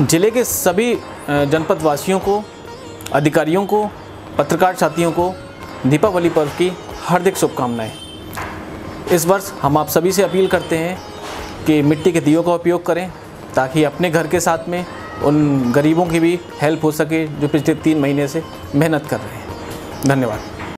ज़िले के सभी जनपद वासियों को, अधिकारियों को, पत्रकार साथियों को दीपावली पर्व की हार्दिक शुभकामनाएँ। इस वर्ष हम आप सभी से अपील करते हैं कि मिट्टी के दियों का उपयोग करें ताकि अपने घर के साथ में उन गरीबों की भी हेल्प हो सके जो पिछले तीन महीने से मेहनत कर रहे हैं। धन्यवाद।